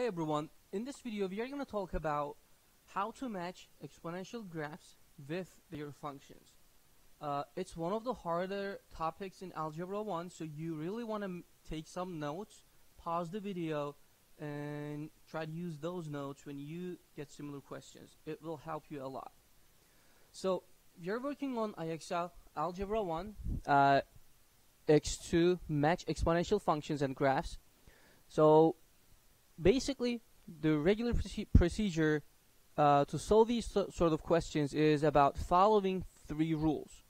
Hey everyone, in this video we are going to talk about how to match exponential graphs with their functions. Uh, it's one of the harder topics in Algebra 1 so you really want to take some notes, pause the video and try to use those notes when you get similar questions. It will help you a lot. So we are working on IXL Algebra 1 uh, X2 match exponential functions and graphs. So basically, the regular proce procedure uh, to solve these so sort of questions is about following three rules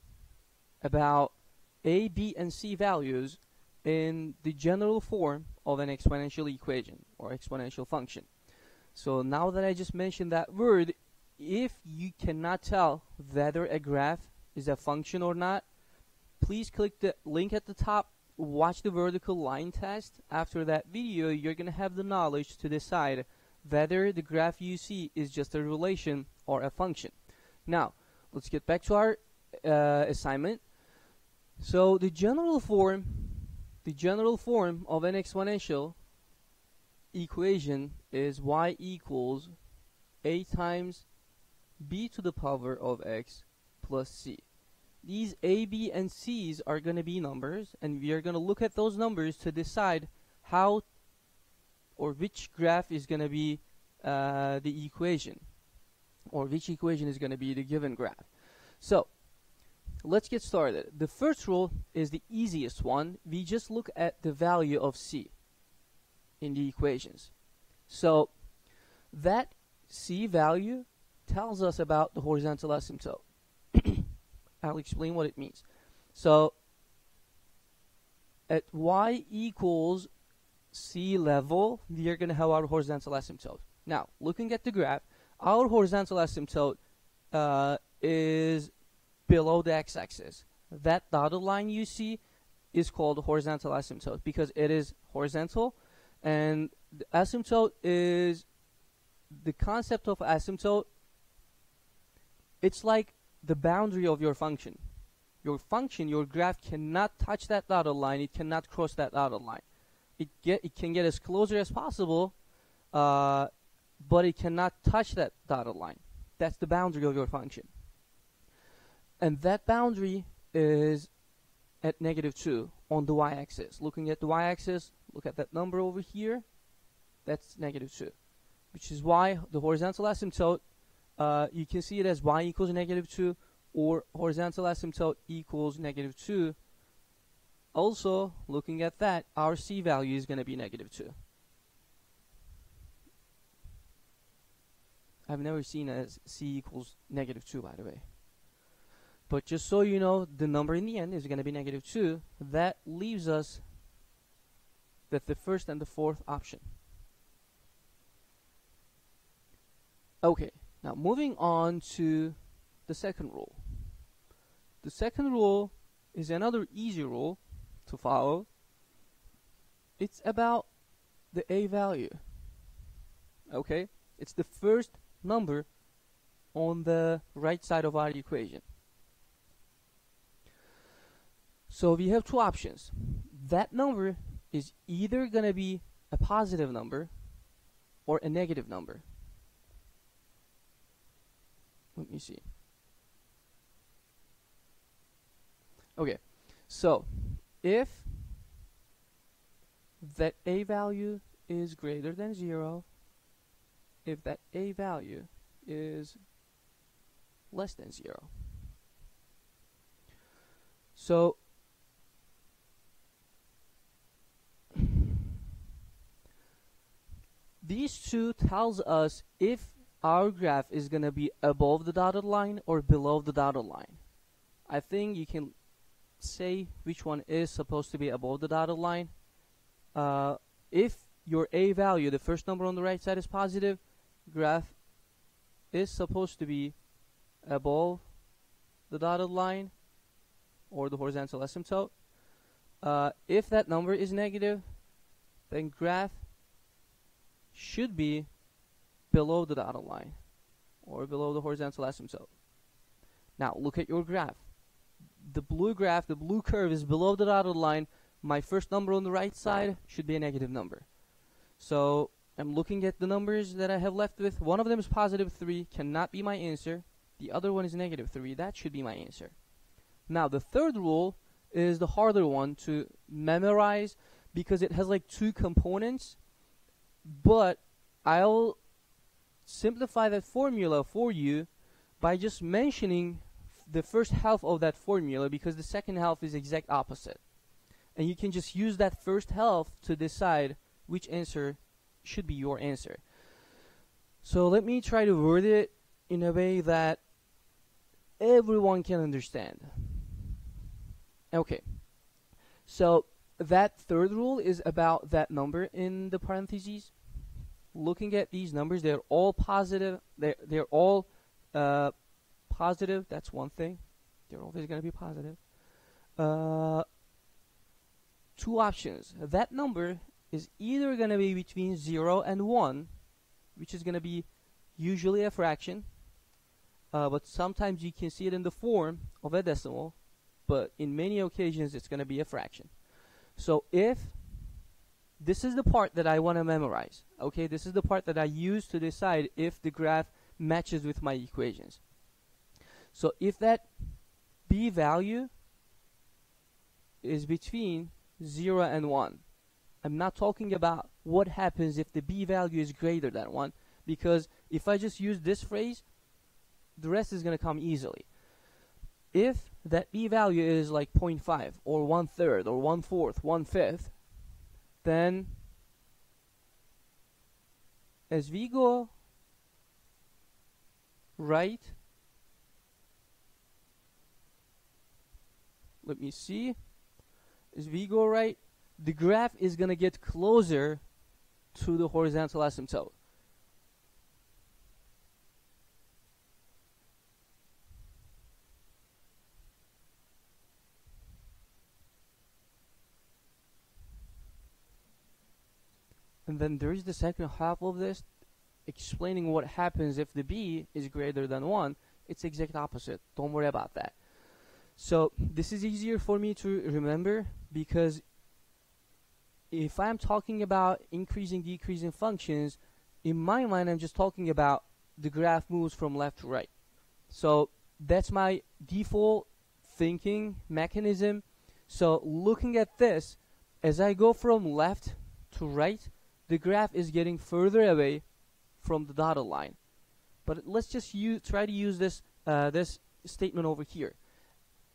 about a, b, and c values in the general form of an exponential equation or exponential function. So now that I just mentioned that word, if you cannot tell whether a graph is a function or not, please click the link at the top watch the vertical line test. After that video, you're going to have the knowledge to decide whether the graph you see is just a relation or a function. Now, let's get back to our uh, assignment. So the general form, the general form of an exponential equation is y equals a times b to the power of x plus c these A, B, and C's are going to be numbers, and we are going to look at those numbers to decide how or which graph is going to be uh, the equation, or which equation is going to be the given graph. So, let's get started. The first rule is the easiest one. We just look at the value of C in the equations. So, that C value tells us about the horizontal asymptote. I'll explain what it means. So at y equals c level, we are going to have our horizontal asymptote. Now, looking at the graph, our horizontal asymptote uh, is below the x-axis. That dotted line you see is called a horizontal asymptote because it is horizontal and the asymptote is the concept of asymptote it's like the boundary of your function. Your function, your graph cannot touch that dotted line. It cannot cross that dotted line. It get it can get as closer as possible, uh, but it cannot touch that dotted line. That's the boundary of your function. And that boundary is at negative 2 on the y-axis. Looking at the y-axis, look at that number over here. That's negative 2. Which is why the horizontal asymptote uh, you can see it as y equals negative 2 or horizontal asymptote equals negative 2. Also, looking at that, our c value is going to be negative 2. I've never seen as c equals negative 2, by the way. But just so you know, the number in the end is going to be negative 2. That leaves us with the first and the fourth option. Okay, now moving on to the second rule. The second rule is another easy rule to follow. It's about the a value. Okay? It's the first number on the right side of our equation. So we have two options. That number is either going to be a positive number or a negative number. Let me see. Okay, so if that a value is greater than 0, if that a value is less than 0. So these two tells us if our graph is going to be above the dotted line or below the dotted line. I think you can say which one is supposed to be above the dotted line. Uh, if your A value, the first number on the right side is positive, graph is supposed to be above the dotted line or the horizontal asymptote. Uh, if that number is negative, then graph should be below the dotted line or below the horizontal asymptote. Now look at your graph. The blue graph, the blue curve is below the dotted line. My first number on the right side should be a negative number. So I'm looking at the numbers that I have left with. One of them is positive 3, cannot be my answer. The other one is negative 3, that should be my answer. Now, the third rule is the harder one to memorize because it has like two components, but I'll simplify that formula for you by just mentioning the first half of that formula because the second half is exact opposite. And you can just use that first half to decide which answer should be your answer. So let me try to word it in a way that everyone can understand. Okay. So that third rule is about that number in the parentheses. Looking at these numbers, they're all positive. They're, they're all uh, positive. That's one thing. They're always going to be positive. Uh, two options. That number is either going to be between 0 and 1, which is going to be usually a fraction, uh, but sometimes you can see it in the form of a decimal, but in many occasions it's going to be a fraction. So if this is the part that I want to memorize, okay, this is the part that I use to decide if the graph matches with my equations. So if that b value is between 0 and 1, I'm not talking about what happens if the b value is greater than 1 because if I just use this phrase, the rest is going to come easily. If that b value is like 0.5 or 1 third or 1 fourth, 1 fifth, then as we go right, let me see, as we go right, the graph is going to get closer to the horizontal asymptote. And then there is the second half of this explaining what happens if the b is greater than 1. It's exact opposite. Don't worry about that. So this is easier for me to remember because if I'm talking about increasing, decreasing functions, in my mind, I'm just talking about the graph moves from left to right. So that's my default thinking mechanism. So looking at this, as I go from left to right, the graph is getting further away from the dotted line. But let's just use, try to use this, uh, this statement over here.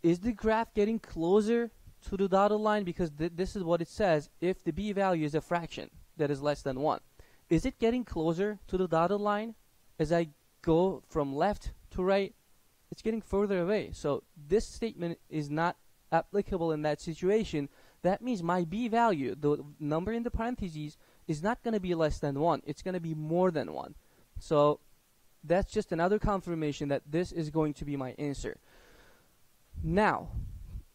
Is the graph getting closer to the dotted line because th this is what it says if the b value is a fraction that is less than 1. Is it getting closer to the dotted line as I go from left to right? It's getting further away. So this statement is not applicable in that situation. That means my b value, the number in the parentheses, is not going to be less than 1. It's going to be more than 1. So that's just another confirmation that this is going to be my answer. Now,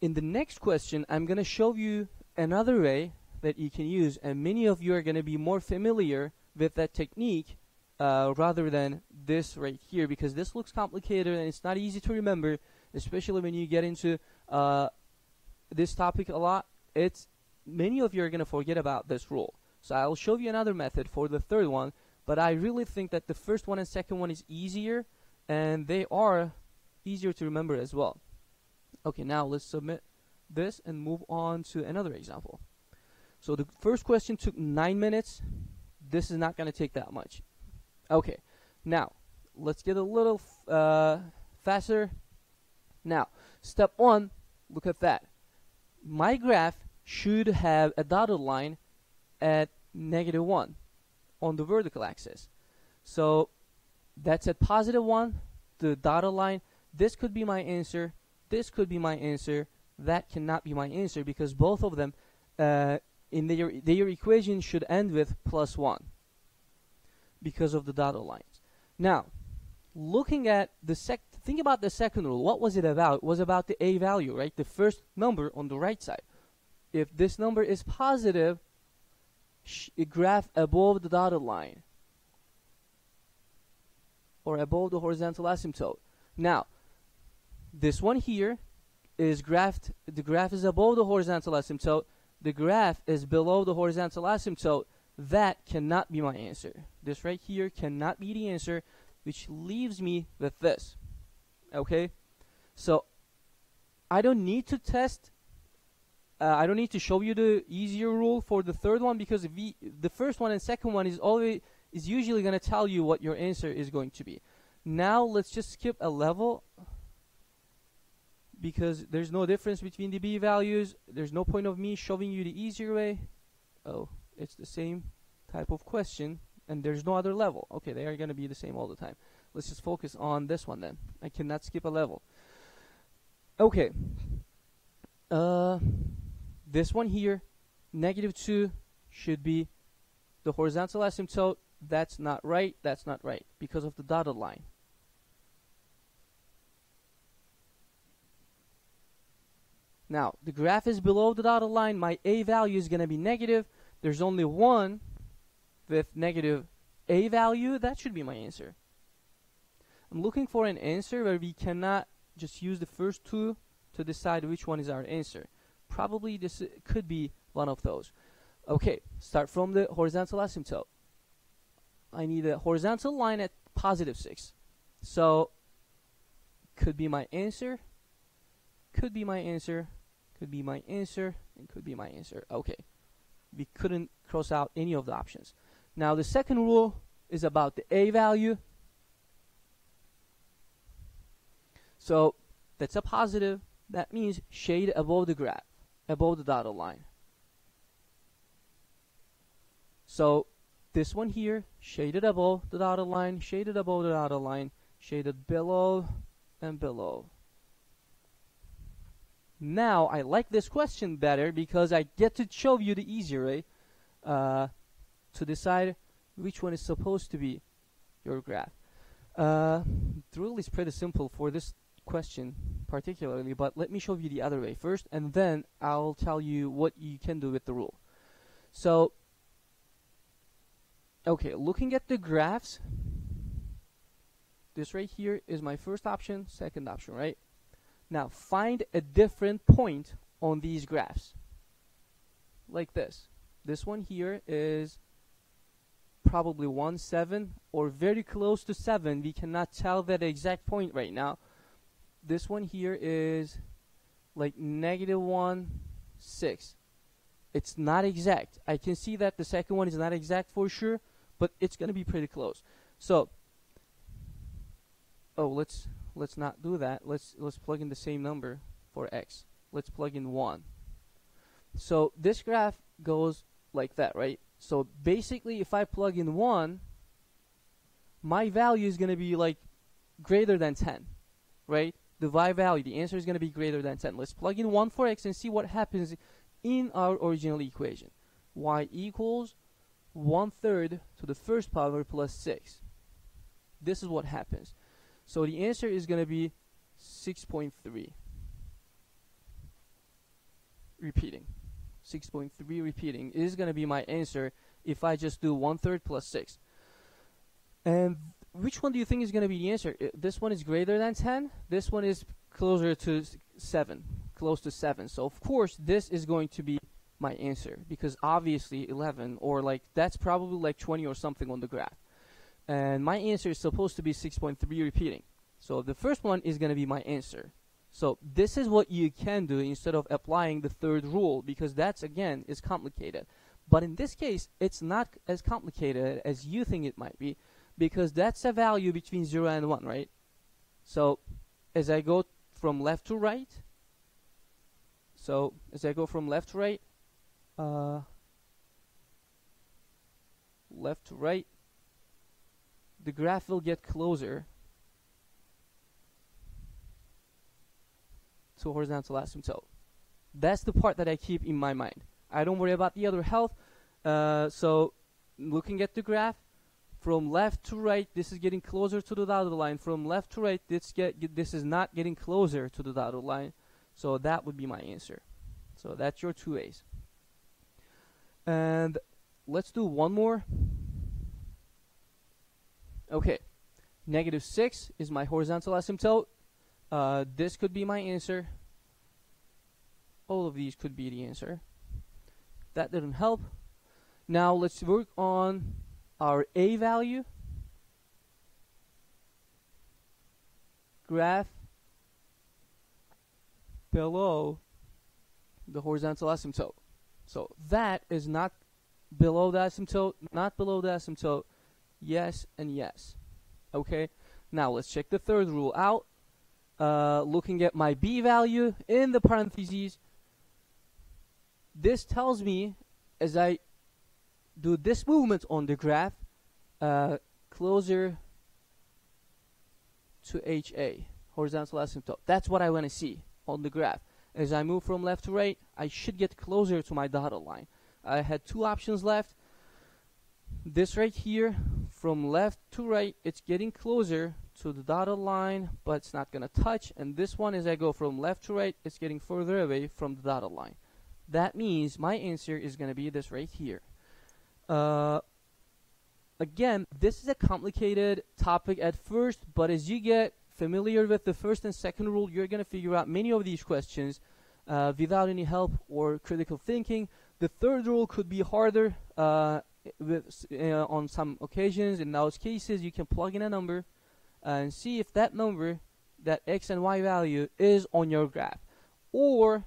in the next question, I'm going to show you another way that you can use, and many of you are going to be more familiar with that technique uh, rather than this right here, because this looks complicated and it's not easy to remember, especially when you get into uh, this topic a lot. It's many of you are going to forget about this rule. So I'll show you another method for the third one, but I really think that the first one and second one is easier, and they are easier to remember as well. Okay, now let's submit this and move on to another example. So the first question took 9 minutes. This is not going to take that much. Okay, now let's get a little uh, faster. Now, step 1, look at that. My graph should have a dotted line at negative 1 on the vertical axis. So that's at positive 1, the dotted line. This could be my answer this could be my answer, that cannot be my answer because both of them uh, in their, their equation should end with plus 1 because of the dotted lines. Now, looking at the sec, think about the second rule. What was it about? It was about the a value, right? The first number on the right side. If this number is positive, graph above the dotted line or above the horizontal asymptote. Now, this one here is graphed, the graph is above the horizontal asymptote, the graph is below the horizontal asymptote, that cannot be my answer. This right here cannot be the answer, which leaves me with this. Okay? So I don't need to test uh, I don't need to show you the easier rule for the third one because the the first one and second one is always is usually going to tell you what your answer is going to be. Now let's just skip a level because there's no difference between the b values. There's no point of me showing you the easier way. Oh, it's the same type of question and there's no other level. Okay, they are going to be the same all the time. Let's just focus on this one then. I cannot skip a level. Okay. Uh this one here, negative 2 should be the horizontal asymptote. That's not right. That's not right because of the dotted line. Now, the graph is below the dotted line. My A value is going to be negative. There's only one with negative A value. That should be my answer. I'm looking for an answer where we cannot just use the first two to decide which one is our answer. Probably this uh, could be one of those. Okay, start from the horizontal asymptote. I need a horizontal line at positive 6. So, could be my answer, could be my answer, could be my answer, and could be my answer. Okay, we couldn't cross out any of the options. Now, the second rule is about the A value. So, that's a positive. That means shade above the graph above the dotted line. So this one here, shaded above the dotted line, shaded above the dotted line, shaded below and below. Now, I like this question better because I get to show you the easier way uh, to decide which one is supposed to be your graph. Uh, the rule is pretty simple for this question particularly, but let me show you the other way first, and then I'll tell you what you can do with the rule. So, okay, looking at the graphs, this right here is my first option, second option, right? Now, find a different point on these graphs, like this. This one here is probably 1, 7, or very close to 7. We cannot tell that exact point right now this one here is like negative 1, 6. It's not exact. I can see that the second one is not exact for sure, but it's going to be pretty close. So, oh, let's let's not do that. Let's let's plug in the same number for x. Let's plug in 1. So, this graph goes like that, right? So, basically if I plug in 1, my value is going to be like greater than 10, right? The y value, the answer is going to be greater than 10. Let's plug in 1 for x and see what happens in our original equation. y equals 1 third to the first power plus 6. This is what happens. So the answer is going to be 6.3. Repeating. 6.3 repeating is going to be my answer if I just do 1 third plus 6. And which one do you think is going to be the answer? This one is greater than 10. This one is closer to 7, close to 7. So, of course, this is going to be my answer because obviously 11 or like that's probably like 20 or something on the graph. And my answer is supposed to be 6.3 repeating. So, the first one is going to be my answer. So, this is what you can do instead of applying the third rule because that's again is complicated. But in this case, it's not as complicated as you think it might be because that's a value between 0 and 1, right? So as I go from left to right, so as I go from left to right, uh, left to right, the graph will get closer to horizontal asymptote. That's the part that I keep in my mind. I don't worry about the other health. Uh, so looking at the graph, from left to right, this is getting closer to the dotted line. From left to right, this get this is not getting closer to the dotted line. So that would be my answer. So that's your two A's. And let's do one more. Okay, negative 6 is my horizontal asymptote. Uh, this could be my answer. All of these could be the answer. That didn't help. Now let's work on our A value. Graph below the horizontal asymptote. So that is not below the asymptote, not below the asymptote, yes and yes. Okay, now let's check the third rule out. Uh, looking at my b value in the parentheses, this tells me as I do this movement on the graph, uh, closer to HA, horizontal asymptote. That's what I want to see on the graph. As I move from left to right, I should get closer to my dotted line. I had two options left. This right here, from left to right, it's getting closer to the dotted line, but it's not going to touch. And this one, as I go from left to right, it's getting further away from the dotted line. That means my answer is going to be this right here. Uh, again, this is a complicated topic at first, but as you get familiar with the first and second rule, you're going to figure out many of these questions uh, without any help or critical thinking. The third rule could be harder uh, with, uh, on some occasions. In those cases, you can plug in a number and see if that number, that x and y value, is on your graph. Or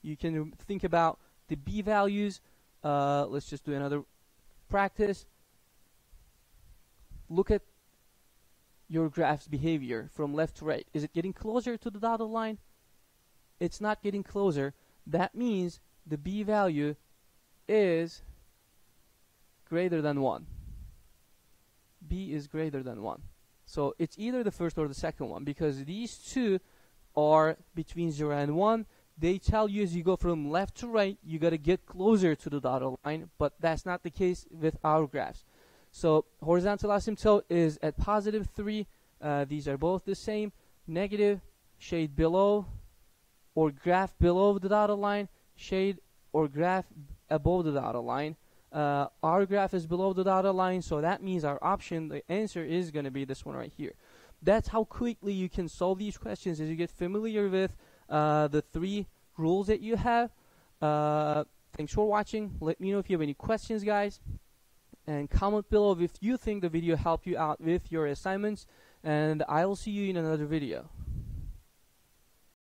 you can think about the b values. Uh, let's just do another practice. Look at your graph's behavior from left to right. Is it getting closer to the dotted line? It's not getting closer. That means the b value is greater than 1. b is greater than 1. So it's either the first or the second one because these two are between 0 and 1. They tell you as you go from left to right, you got to get closer to the dotted line, but that's not the case with our graphs. So horizontal asymptote is at positive 3. Uh, these are both the same. Negative, shade below, or graph below the dotted line, shade or graph above the dotted line. Uh, our graph is below the dotted line, so that means our option, the answer is going to be this one right here. That's how quickly you can solve these questions as you get familiar with uh, the three rules that you have. Uh, thanks for watching. Let me know if you have any questions, guys. And comment below if you think the video helped you out with your assignments. And I will see you in another video.